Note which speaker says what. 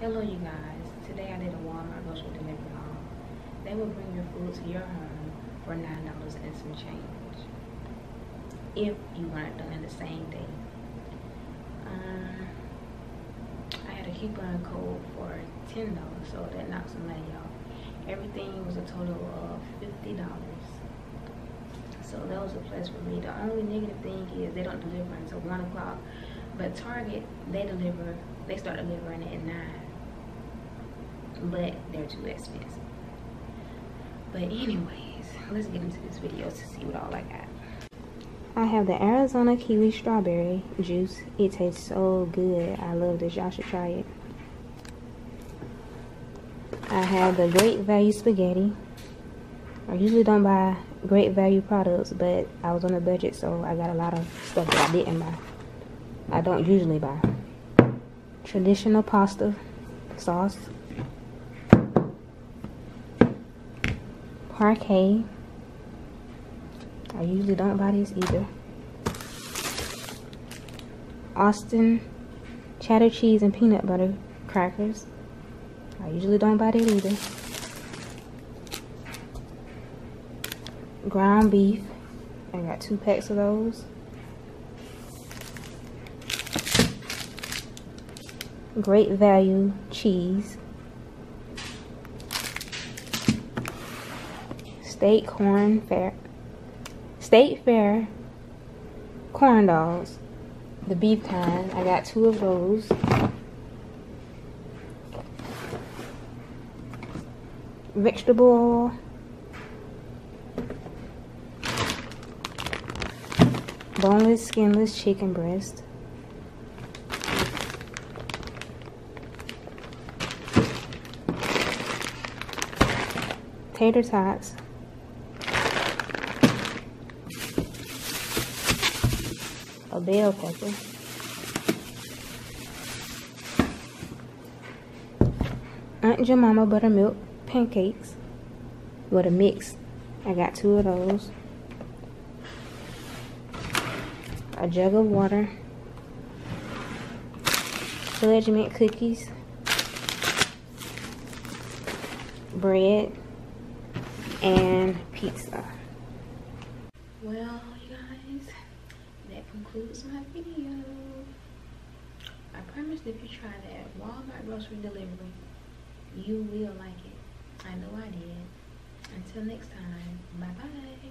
Speaker 1: Hello you guys. Today I did a Walmart grocery delivery haul. They will bring your food to your home for nine dollars and some change. If you want it done in the same day. Um, I had a coupon code for ten dollars, so that knocks some money off. Everything was a total of fifty dollars. So that was a plus for me. The only negative thing is they don't deliver until one o'clock. But Target, they deliver, they start delivering at nine but they're too expensive. But anyways, let's get into this video to see what all I got. I have the Arizona Kiwi Strawberry Juice. It tastes so good. I love this. Y'all should try it. I have the Great Value Spaghetti. I usually don't buy Great Value products, but I was on a budget, so I got a lot of stuff that I didn't buy. I don't usually buy. Traditional pasta sauce. Parkay. I usually don't buy these either. Austin cheddar cheese and peanut butter crackers. I usually don't buy that either. Ground beef. I got two packs of those. Great value cheese. State Corn Fair. State Fair corn dogs. The beef kind. I got two of those. Vegetable Boneless, skinless chicken breast. Tater tots. A bell pepper. Aunt Jemima buttermilk pancakes with a mix. I got two of those. A jug of water. Fudge mint cookies. Bread. And pizza. Well, concludes my video. I promise if you try that Walmart grocery delivery, you will like it. I know I did. Until next time, bye-bye.